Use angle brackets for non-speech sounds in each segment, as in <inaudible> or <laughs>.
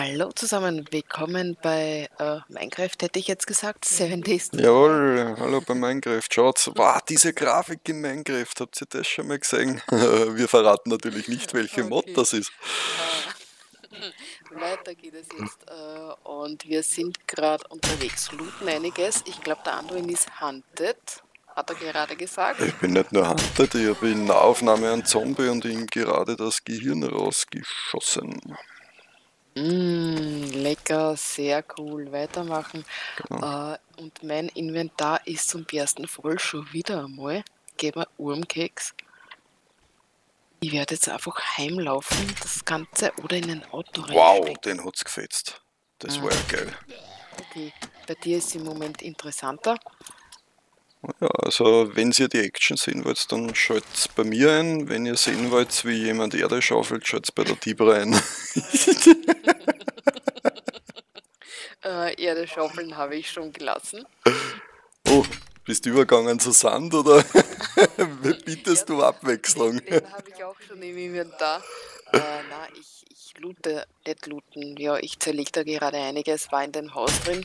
Hallo zusammen, willkommen bei äh, Minecraft, hätte ich jetzt gesagt, Seven Days. Jawohl, hallo bei Minecraft. Schaut, wow, diese Grafik in Minecraft, habt ihr das schon mal gesehen? <laughs> Wir verraten natürlich nicht, welche Mod Okay. das ist. <laughs> Weiter geht es jetzt äh, und wir sind gerade unterwegs, looten einiges. Ich glaube, der Anduin ist hunted, hat er gerade gesagt. Ich bin nicht nur Hunted, ich habe in Nahaufnahme einen Zombie und ihm gerade das Gehirn rausgeschossen. Mm, lecker, sehr cool, weitermachen. Genau. Äh, und mein Inventar ist zum ersten voll schon wieder einmal. Geben wir Urmkeks. Ich werde jetzt einfach heimlaufen, das Ganze, oder in ein Auto Wow, reinstecken. den hat's gefetzt. Das Ah. war ja geil. Okay, bei dir ist im Moment interessanter. Ja, also wenn ihr die Action sehen wollt, dann schalt's bei mir ein. Wenn ihr sehen wollt, wie jemand Erde schaufelt, schalt's bei der Dibra ein. <laughs> Äh, Erde schaufeln habe ich schon gelassen. Oh, bist du übergegangen zu Sand oder <laughs> bietest du Abwechslung? Den habe ich auch schon im Inventar. Äh, na, ich, ich loote, nicht looten. Ja, ich zerlege da gerade einiges, war in dem Haus drin.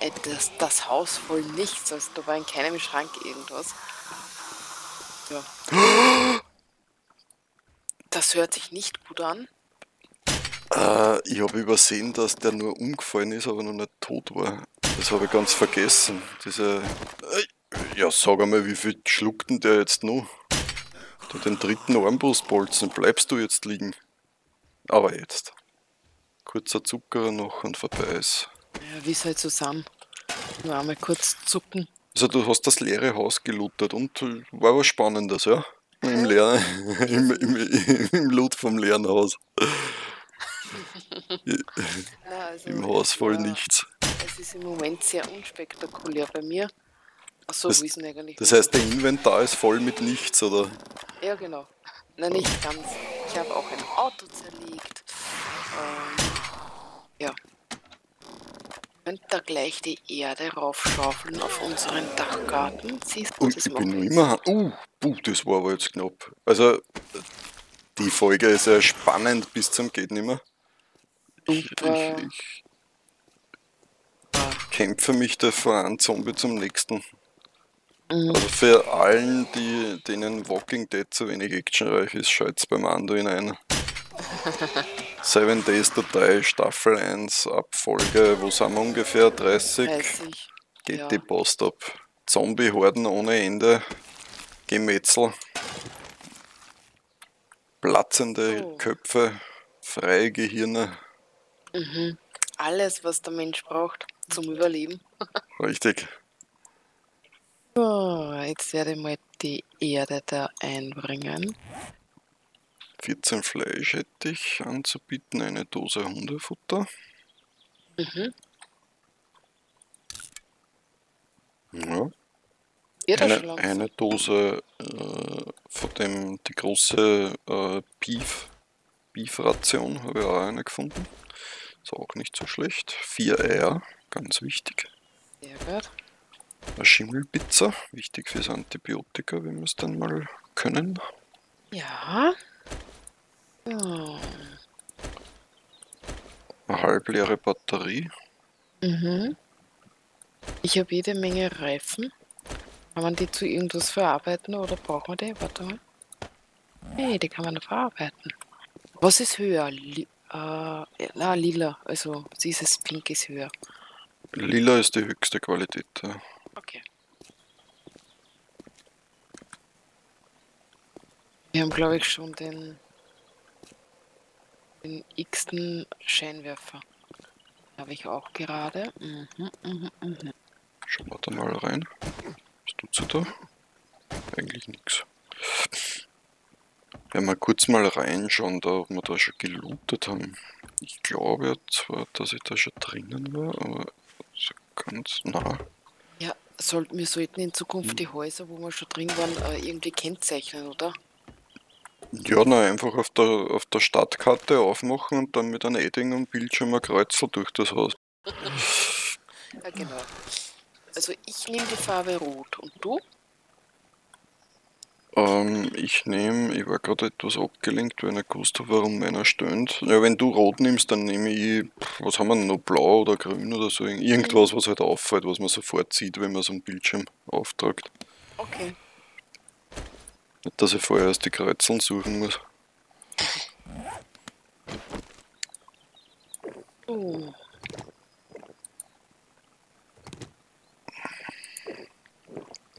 Äh, das, das Haus voll nichts, also da war in keinem Schrank irgendwas. Ja. Das hört sich nicht gut an. Äh, ich habe übersehen, dass der nur umgefallen ist, aber noch nicht tot war. Das habe ich ganz vergessen. Diese. Äh, Ja, sag einmal, wie viel schluckt denn der jetzt noch? Du den dritten Armbrustbolzen, bleibst du jetzt liegen? Aber jetzt. Kurzer Zucker noch und vorbei ist. Ja, wie halt so sind. Nur einmal kurz zucken. Also du hast das leere Haus gelootet und war was Spannendes, ja? Im, leeren, <laughs> im, im, im Loot vom leeren Haus. Na, also, Im Haus voll ja, nichts. Es ist im Moment sehr unspektakulär bei mir. Achso, Das- wie ist denn eigentlich? Das heißt, der Inventar ist voll mit nichts, oder? Ja, genau. Nein, nicht ganz. Ich habe auch ein Auto zerlegt. Ähm, ja. Könnt da gleich die Erde raufschaufeln auf unseren Dachgarten. Siehst du, Ui, das ich bin noch immer. Uh, puh, das war aber jetzt knapp. Also, die Folge ist ja spannend bis zum Geht nimmer. Ich, ich, ich kämpfe mich da einem Zombie zum nächsten. Also für allen, die, denen Walking Dead zu wenig actionreich ist, schalt's beim Anduin ein. <laughs> Seven Days to Die, Staffel 1, Abfolge, wo sind wir ungefähr? 30? 30. Geht ja. die Post ab. Zombie-Horden ohne Ende. Gemetzel. Platzende Oh. Köpfe. Freie Gehirne. Mhm. Alles, was der Mensch braucht zum Überleben. <laughs> Richtig. So, jetzt werde ich mal die Erde da einbringen. 14 Fleisch hätte ich anzubieten. Eine Dose Hundefutter. Mhm. Ja. Eine, eine Dose äh, von dem, die große äh, Beef, Beef-Ration habe ich auch eine gefunden. Ist auch nicht so schlecht. Vier Eier, ganz wichtig. Sehr gut. Schimmelpizza, wichtig fürs Antibiotika, wenn wir es dann mal können. Ja. So. Eine halbleere Batterie. Mhm. Ich habe jede Menge Reifen. Kann man die zu irgendwas verarbeiten oder braucht man die? Warte mal. Nee, die kann man verarbeiten. Was ist höher? Li äh, na, lila. Also dieses Pink ist höher. Lila ist die höchste Qualität. ja. Okay. Wir haben, glaube ich, schon den, den x-ten Scheinwerfer. Habe ich auch gerade. Mhm, mhm, mhm. Schauen wir da mal rein. Was tut sie da? Eigentlich nichts. Wenn wir kurz mal reinschauen, da, ob wir da schon gelootet haben. Ich glaube zwar, dass ich da schon drinnen war, aber so ganz nah. Sollten wir sollten in Zukunft die Häuser, wo wir schon drin waren, äh, irgendwie kennzeichnen, oder? Ja, na, einfach auf der, auf der Stadtkarte aufmachen und dann mit einem Edding am Bildschirm ein Kreuzel durch das Haus. Ja, genau. Also ich nehme die Farbe Rot und du? Ähm, ich nehme, ich war gerade etwas abgelenkt, weil ich nicht gewusst habe, warum meiner stöhnt. Ja, wenn du rot nimmst, dann nehme ich, was haben wir noch, blau oder grün oder so. Irgendwas, was halt auffällt, was man sofort sieht, wenn man so einen Bildschirm auftragt. Okay. Nicht, dass ich vorher erst die Kreuzeln suchen muss. Oh.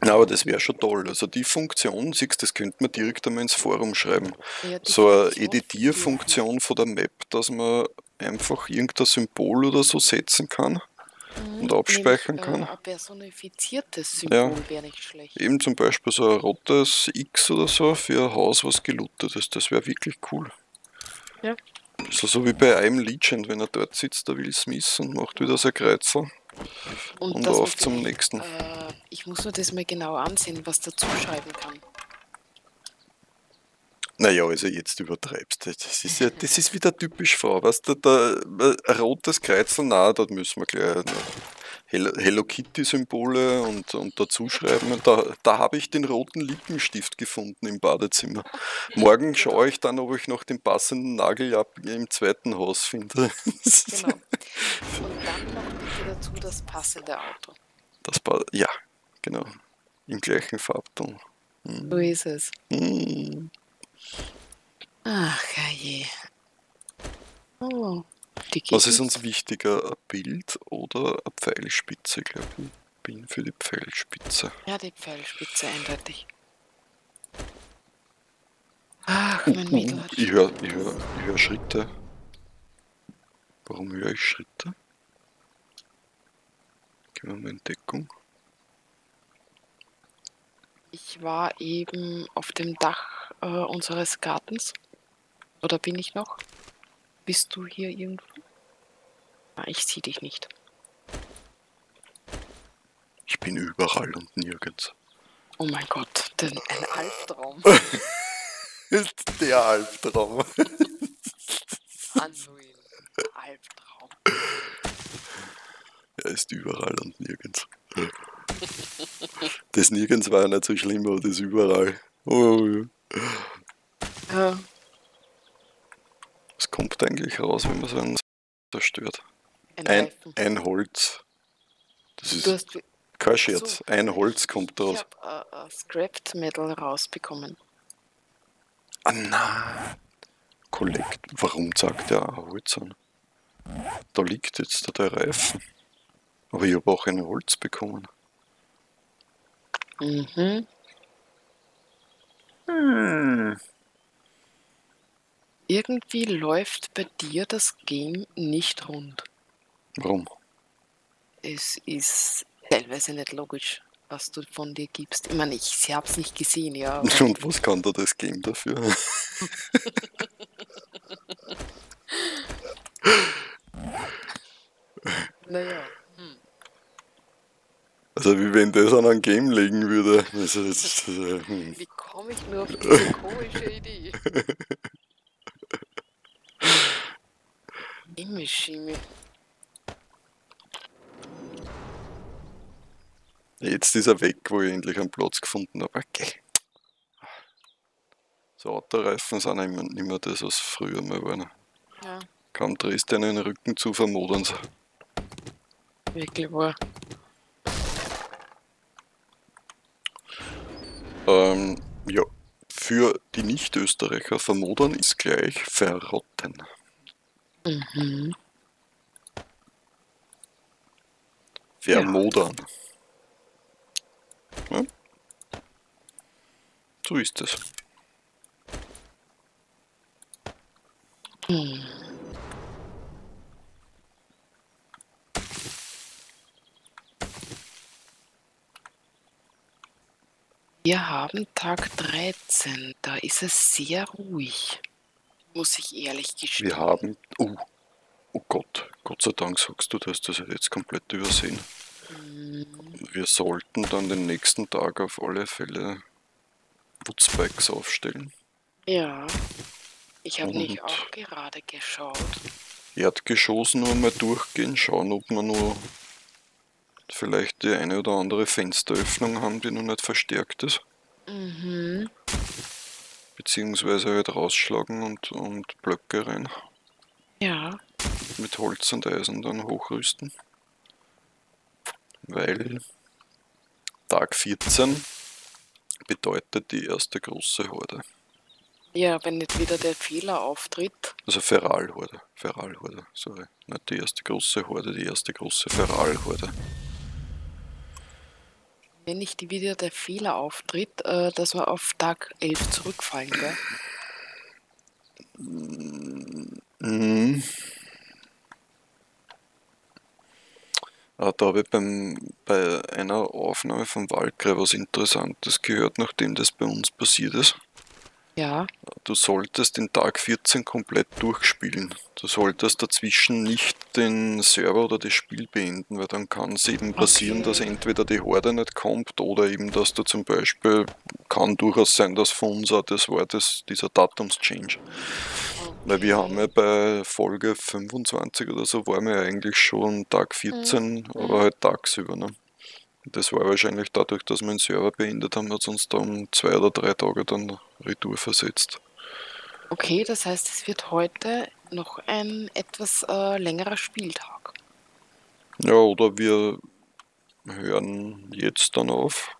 Na, aber das wäre schon toll. Also die Funktion, siehst das könnte man direkt einmal ins Forum schreiben. Ja, So eine Funktion- Editierfunktion von der Map, dass man einfach irgendein Symbol oder so setzen kann. Mhm, und abspeichern nämlich, kann. Äh, ein personifiziertes Symbol Ja. wäre nicht schlecht. Eben zum Beispiel so ein rotes X oder so für ein Haus, was gelootet ist. Das wäre wirklich cool. Ja. So, so wie bei einem Legend, wenn er dort sitzt, der Will Smith und macht wieder sein Kreuzel und man auf zum nächsten. Äh, ich muss mir das mal genau ansehen, was dazu schreiben kann. Naja, also jetzt übertreibst du. Das ist ja, das ist wieder typisch Frau. Weißt du, da, ein rotes Kreuzel, na, da müssen wir gleich Hello, Hello Kitty-Symbole und, und dazu schreiben. Und Da, da habe ich den roten Lippenstift gefunden im Badezimmer. Morgen schaue ich dann, ob ich noch den passenden Nagellack im zweiten Haus finde. Genau. <laughs> Und dann noch dazu das passende Auto. Das ba ja, genau. Im gleichen Farbton. So ist es. Hm. Ach, je. Oh, Was ist uns wichtiger, ein Bild oder eine Pfeilspitze, glaube ich. Bin für die Pfeilspitze. Ja, die Pfeilspitze eindeutig. Ach, mein Mädel hat Ich höre ich hör, ich hör Schritte. Warum höre ich Schritte? Mal in Deckung. Ich war eben auf dem Dach äh, unseres Gartens. Oder bin ich noch? Bist du hier irgendwo? Ah, ich sehe dich nicht. Ich bin überall und nirgends. Oh mein Gott, denn ein Albtraum. <laughs> Ist der Albtraum. Anduin. Albtraum. Er ist überall und nirgends. Das nirgends war ja nicht so schlimm, aber das überall. Oh, ja. Ja, Was kommt eigentlich raus, wenn man so einen zerstört? ein Ein, ein Holz. Das ist Du hast, kein Scherz. so, Ein Holz kommt ich raus. habe äh, äh, Scrapped Metal rausbekommen. Ah na. Kollekt. Warum sagt der auch Holz an? Da liegt jetzt da der Reifen. Aber ich habe auch ein Holz bekommen. Mhm. Hm. Irgendwie läuft bei dir das Game nicht rund. Warum? Es ist teilweise nicht logisch, was du von dir gibst. Ich meine, ich habe es nicht gesehen, ja. Und was kann da das Game dafür? <laughs> Naja. Also wie wenn das an ein Game legen würde. Also, das, äh, hm. Wie komme ich nur auf diese komische Idee? <laughs> Himmel, Schimmel. Jetzt ist er weg, wo ich endlich einen Platz gefunden habe. Okay. So Autoreifen sind immer nicht mehr das, was früher mal waren. Ja, Kaum drehst du einen Rücken zu, vermodern sie. wirklich wahr. Ähm, ja, für die Nicht-Österreicher vermodern ist gleich verrotten. Mhm. Vermodern. Ja. So ist es. Hm. Wir haben Tag 13. Da ist es sehr ruhig. Muss ich ehrlich gestehen. Wir haben. Oh, oh Gott, Gott sei Dank sagst du das, das jetzt komplett übersehen. Hm, Wir sollten dann den nächsten Tag auf alle Fälle Woodspikes aufstellen. Ja. Ich habe nicht auch gerade geschaut. Erdgeschoss nur mal durchgehen, schauen, ob wir nur vielleicht die eine oder andere Fensteröffnung haben, die noch nicht verstärkt ist. Mhm. beziehungsweise halt rausschlagen und, und Blöcke rein. Ja. Mit Holz und Eisen dann hochrüsten. Weil Tag 14 bedeutet die erste große Horde. Ja, wenn nicht wieder der Fehler auftritt. Also Feralhorde. Feralhorde, sorry. Nicht die erste große Horde, die erste große Feralhorde. Wenn nicht wieder der Fehler auftritt, äh, dass wir auf Tag 11 zurückfallen, gell? Mhm. Ah, da habe ich beim, bei einer Aufnahme von Walkre was Interessantes gehört, nachdem das bei uns passiert ist. Ja. Du solltest den Tag 14 komplett durchspielen. Du solltest dazwischen nicht den Server oder das Spiel beenden, weil dann kann es eben passieren, Okay. dass entweder die Horde nicht kommt oder eben, dass du zum Beispiel, kann durchaus sein, dass von uns auch das war, das, dieser Datumschange. Weil wir haben ja bei Folge 25 oder so, waren wir ja eigentlich schon Tag 14, aber halt tagsüber. Ne? Das war wahrscheinlich dadurch, dass wir den Server beendet haben, hat uns da um zwei oder drei Tage dann Retour versetzt. Okay, das heißt, es wird heute noch ein etwas äh, längerer Spieltag. Ja, oder wir hören jetzt dann auf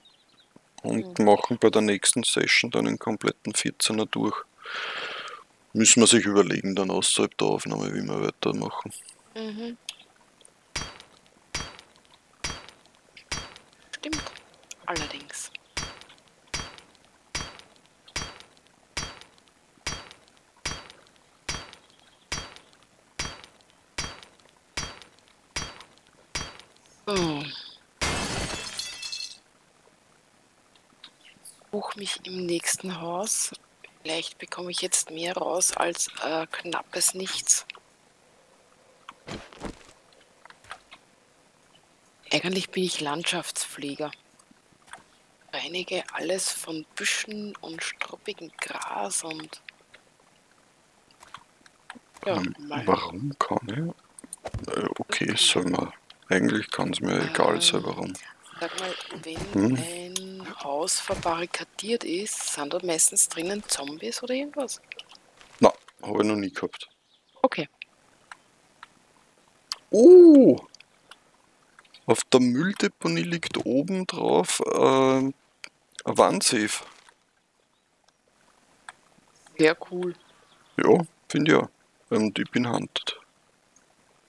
und machen bei der nächsten Session dann den kompletten 14er durch. Müssen wir sich überlegen, dann außerhalb der Aufnahme, wie wir weitermachen. Mhm. Stimmt. Allerdings. So. Such mich im nächsten Haus. Vielleicht bekomme ich jetzt mehr raus als äh, knappes Nichts. Eigentlich bin ich Landschaftspfleger. Reinige alles von Büschen und struppigem Gras und ja, Ähm, mal. warum kann ich? Äh, okay, soll man. Eigentlich kann es mir egal sein, Ähm, warum. Sag mal, wenn Hm? Haus verbarrikadiert ist, sind dort meistens drinnen Zombies oder irgendwas? Na, habe ich noch nie gehabt. Okay. Oh! Auf der Mülldeponie liegt oben drauf äh, ein Wandsafe. Sehr cool. Ja, finde ich ja. Und ich bin hunted.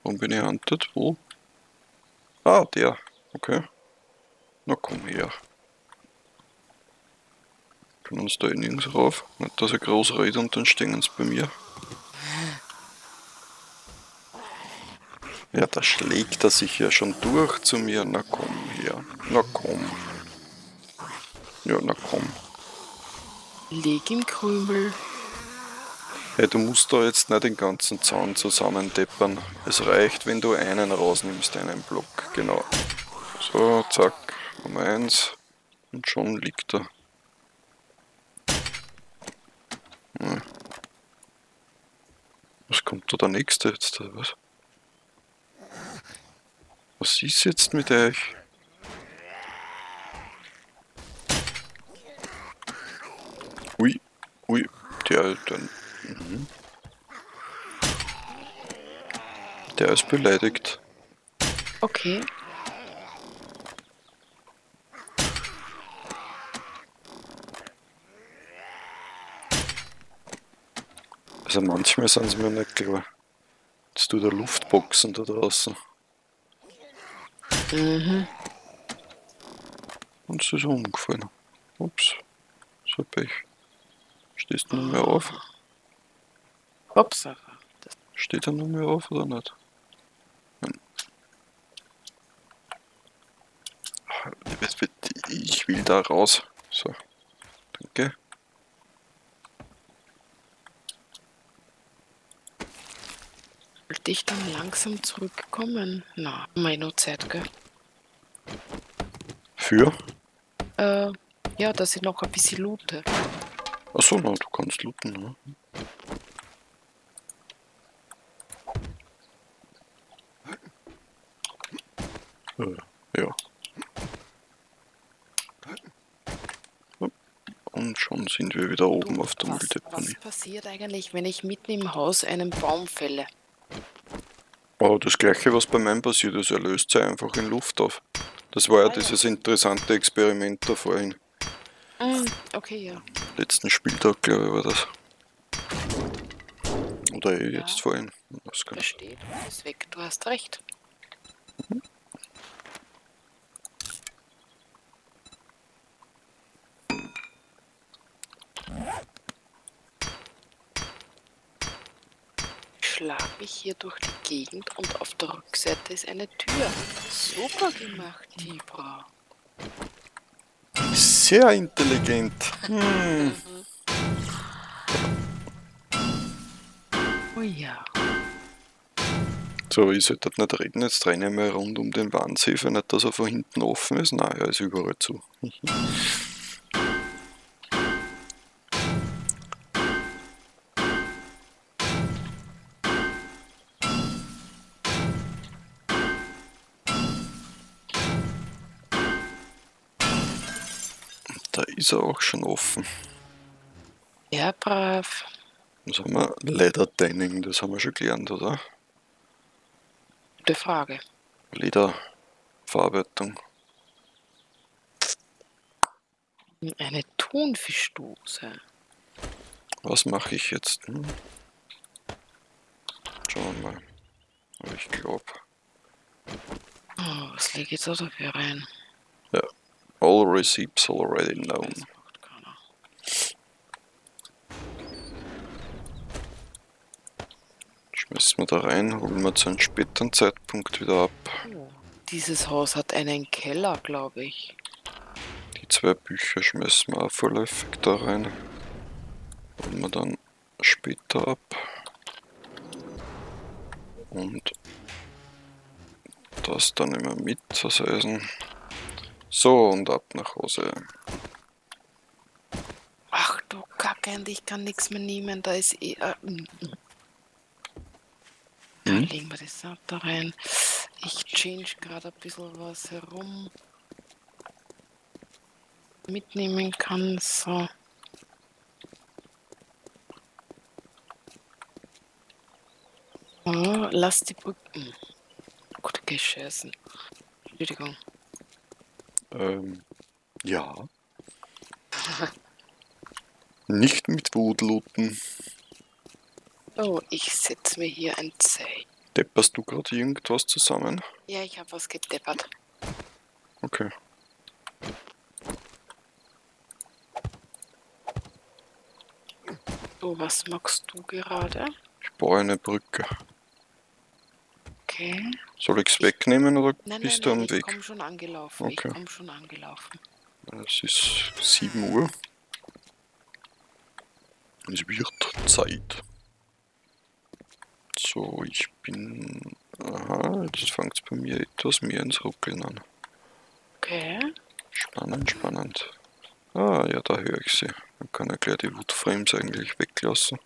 Warum bin ich hunted? Wo? Ah, der. Okay. Na komm her. Können uns da eh nirgends rauf. Nicht, dass ich groß rede und dann stehen sie bei mir. Ja, da schlägt er sich ja schon durch zu mir. Na komm her. Na komm. Ja, na komm. Leg im Krümel. Hey, du musst da jetzt nicht den ganzen Zaun zusammendeppern. Es reicht, wenn du einen rausnimmst, einen Block. Genau. So, zack. Nummer eins. Und schon liegt er. Was kommt da der nächste jetzt? Was? Was ist jetzt mit euch? Ui, ui, der, der, mhm. der ist beleidigt. Okay. Also manchmal sind sie mir nicht klar. Jetzt tut er Luftboxen da draußen. Mhm. Und es ist umgefallen. Ups. So Pech. Stehst du noch mehr auf? Hauptsache. Das Steht er noch mehr auf oder nicht? Nein. Ich will da raus. So. Danke. Sollte ich dann langsam zurückkommen? Na, meine Zeit, gell? Für? Äh, ja, dass ich noch ein bisschen loote. Achso, na, du kannst looten, ne? Äh, ja. Und schon sind wir wieder oben Du, auf der was, Mülldeponie. was passiert eigentlich, wenn ich mitten im Haus einen Baum fälle? Oh, das gleiche, was bei meinem passiert ist, er löst sich einfach in Luft auf. Das war ja Ah, ja. dieses interessante Experiment da vorhin. Mm, okay, ja. Letzten Spieltag, glaube ich, war das. Oder eh Ja. jetzt vorhin. Das kann Er steht und ist weg. Du hast recht. Ich schlage mich hier durch die Gegend und auf der Rückseite ist eine Tür. Super gemacht, Tibra. Sehr intelligent. Hm. Oh ja. So, ich sollte nicht reden, jetzt renne ich mal rund um den Warnsee, nicht, dass er von hinten offen ist. Nein, er ist überall zu. <laughs> ist er auch schon offen. Ja, brav. Was haben wir? Leather Tanning, das haben wir schon gelernt, oder? Gute Frage. Lederverarbeitung. Eine Thunfischdose. Was mache ich jetzt? Hm? Schauen wir mal. Aber ich glaube, Oh, was lege ich da dafür rein? All receipts already known. Schmeißen wir da rein, holen wir zu einem späteren Zeitpunkt wieder ab. Dieses Haus hat einen Keller, glaube ich. Die zwei Bücher schmeißen wir auch vorläufig da rein. Holen wir dann später ab. Und das dann immer mit, das Eisen. So, und ab nach Hause. Ach du Kacke, und ich kann nichts mehr nehmen. Da ist eh. Äh, mm, mm. Hm? legen wir das auch da rein. Ich change gerade ein bisschen was herum. Mitnehmen kann. So. Oh, lass die Brücken. Gut geschissen. Entschuldigung. Ähm, ja. <laughs> Nicht mit Wudluten. Oh, ich setze mir hier ein Zelt. Depperst du gerade irgendwas zusammen? Ja, ich habe was gedeppert. Okay. So, was magst du gerade? Ich baue eine Brücke. Okay. Soll ich es wegnehmen oder Nein, bist nein, du nein, am ich Weg? komme schon angelaufen. Okay. Ich komme schon angelaufen. Es ist 7 Uhr. Es wird Zeit. So, ich bin... Aha, jetzt fängt es bei mir etwas mehr ins Ruckeln an. Okay. Spannend, spannend. Ah, ja, da höre ich sie. Dann kann er gleich die Woodframes eigentlich weglassen.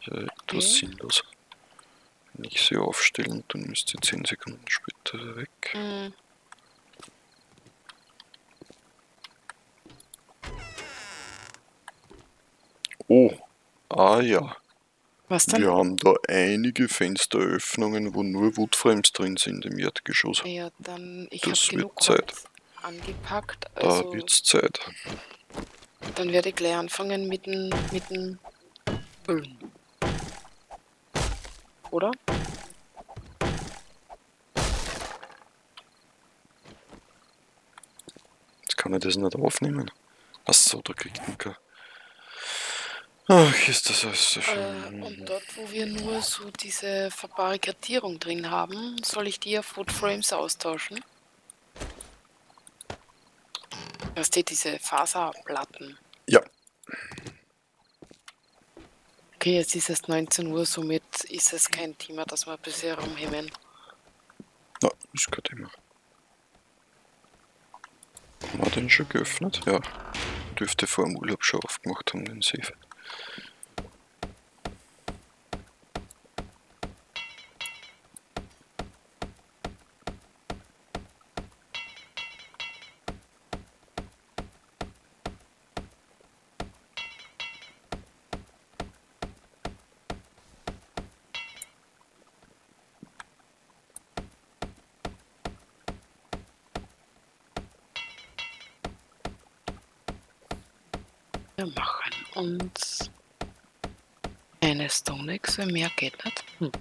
Ist ja etwas Okay. sinnlos. Wenn ich sie aufstelle und dann müsste sie 10 Sekunden später weg. Hm. Oh, ah ja. Was dann? Wir haben da einige Fensteröffnungen, wo nur Woodframes drin sind im Erdgeschoss. Ja, dann, ich Das wird genug Zeit. Angepackt. Da Also, wird's Zeit. dann werde ich gleich anfangen mit dem, mit dem Füllen. Oder? Jetzt kann er das nicht aufnehmen. Ach so, da kriegt man kein... Ach, ist das alles so Äh, schön. und dort, wo wir nur so diese Verbarrikadierung drin haben, soll ich die auf Woodframes austauschen? Da steht diese Faserplatten. Ja, Okay, jetzt ist es 19 Uhr, somit ist es kein Thema, dass wir bisher rumhemmen. na, ist kein Thema. Haben wir den schon geöffnet? Ja. Dürfte vor dem Urlaub schon aufgemacht haben, den Safe. wir machen uns eine Stone Axe, weil mehr geht nicht. Hm.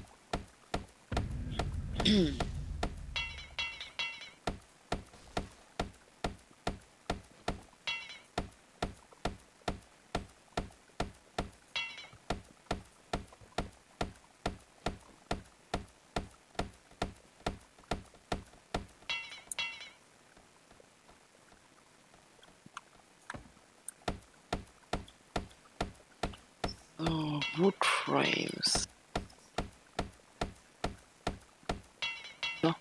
So, Wood Frames. So.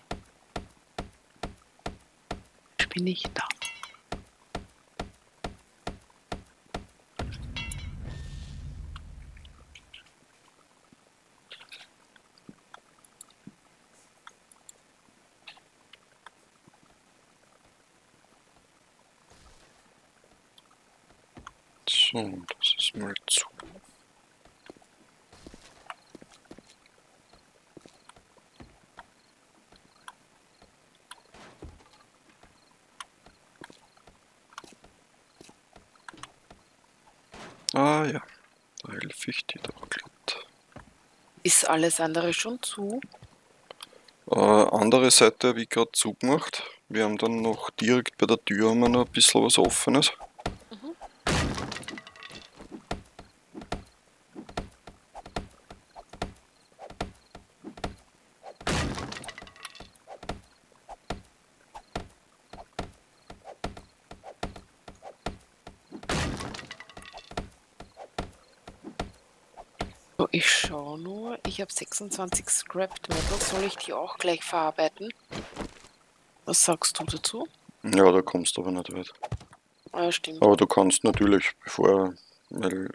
Ich bin nicht da. So, das ist mal zu. Ah ja, da helfe ich dir doch glatt. Ist alles andere schon zu? Äh, andere Seite habe ich gerade zugemacht. Wir haben dann noch direkt bei der Tür haben wir noch ein bisschen was Offenes. Ich schaue nur. Ich habe 26 Scrapped Metal. Soll ich die auch gleich verarbeiten? Was sagst du dazu? Ja, da kommst du aber nicht weit. Ah, stimmt. Aber du kannst natürlich, bevor, weil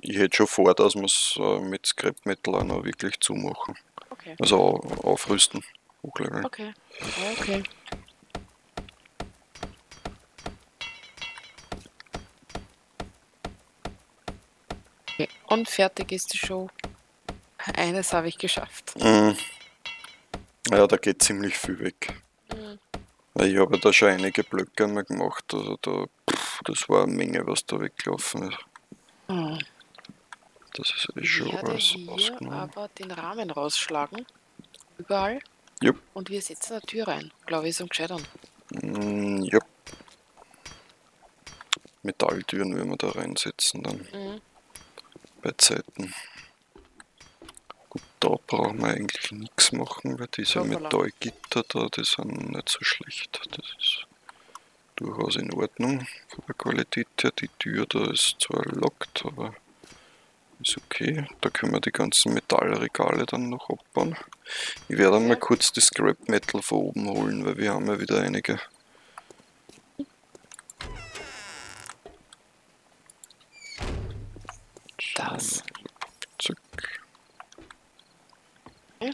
ich hätte schon vor, dass wir es äh, mit Scrap Metal auch noch wirklich zumachen. Okay. Also au- aufrüsten. Hochleveln. Okay. Okay. Und fertig ist die Show. Eines habe ich geschafft. Mhm. Ja, da geht ziemlich viel weg. Mhm. Ich habe da schon einige Blöcke einmal gemacht. Also da, pff, das war eine Menge, was da weggelaufen ist. Ah. Das ist eh Ich schon werde alles hier ausgenommen. aber den Rahmen rausschlagen. Überall. Jupp. Und wir setzen eine Tür rein. Glaube ich, ist am gescheitern. Mm, ja. Metalltüren werden wir da reinsetzen dann Mhm. Bei Zeiten. Gut, da brauchen wir eigentlich nichts machen, weil diese Hoppala. Metallgitter da, die sind nicht so schlecht. Das ist durchaus in Ordnung von der Qualität her. Die Tür da ist zwar lockt, aber ist okay. Da können wir die ganzen Metallregale dann noch abbauen. Ich werde mal kurz das Scrap Metal von oben holen, weil wir haben ja wieder einige. Das. Zack. Ja.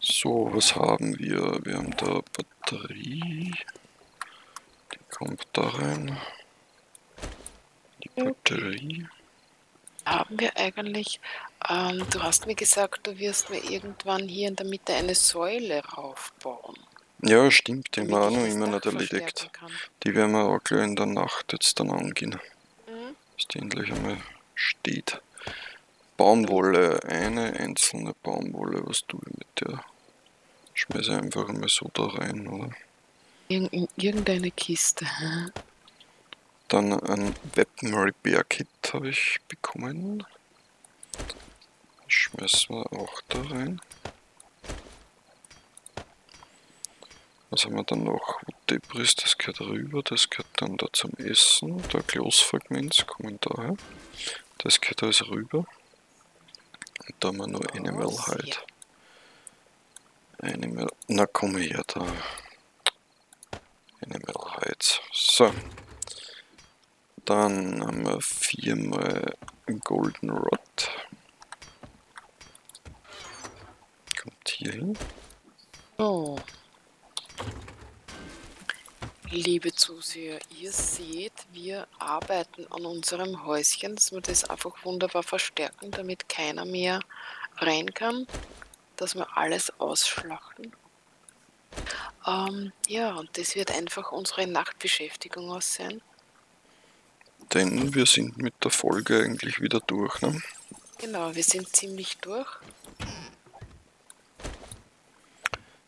So, was haben wir? Wir haben da Batterie. Die kommt da rein. Die Ja. Batterie. Haben wir eigentlich. Ähm, du hast mir gesagt, du wirst mir irgendwann hier in der Mitte eine Säule raufbauen. Ja, stimmt, die haben wir auch noch immer nicht erledigt. Die werden wir auch gleich in der Nacht jetzt dann angehen. Mhm. Dass die endlich einmal steht. Baumwolle, eine einzelne Baumwolle, was tue ich mit der? Schmeiße einfach einmal so da rein, oder? In irgendeine Kiste. hä? Dann ein Weapon Repair Kit habe ich bekommen. Schmeißen wir auch da rein. Was haben wir dann noch? Debris, das gehört rüber, das gehört dann da zum Essen. Der Glasfragments kommen daher. Das gehört alles rüber. Und da haben wir noch Animal Oh. Hide. Animal. Na komm her da. Animal Hides. So. Dann haben wir viermal Golden Rod. Kommt hier hin. Oh. Liebe Zuseher, ihr seht, wir arbeiten an unserem Häuschen, dass wir das einfach wunderbar verstärken, damit keiner mehr rein kann, dass wir alles ausschlachten. Ähm, ja, und das wird einfach unsere Nachtbeschäftigung aussehen. Denn wir sind mit der Folge eigentlich wieder durch. Ne? Genau, wir sind ziemlich durch.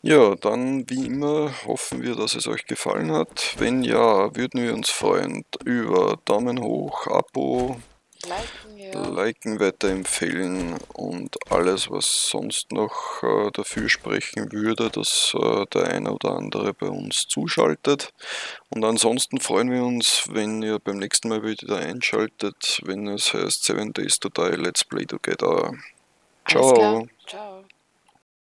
Ja, dann wie immer hoffen wir, dass es euch gefallen hat. Wenn ja, würden wir uns freuen über Daumen hoch, Abo, Liken, ja. liken, weiterempfehlen und alles, was sonst noch äh, dafür sprechen würde, dass äh, der eine oder andere bei uns zuschaltet. Und ansonsten freuen wir uns, wenn ihr beim nächsten Mal wieder einschaltet, wenn es heißt 7 Days to Die, Let's Play Together. Ciao.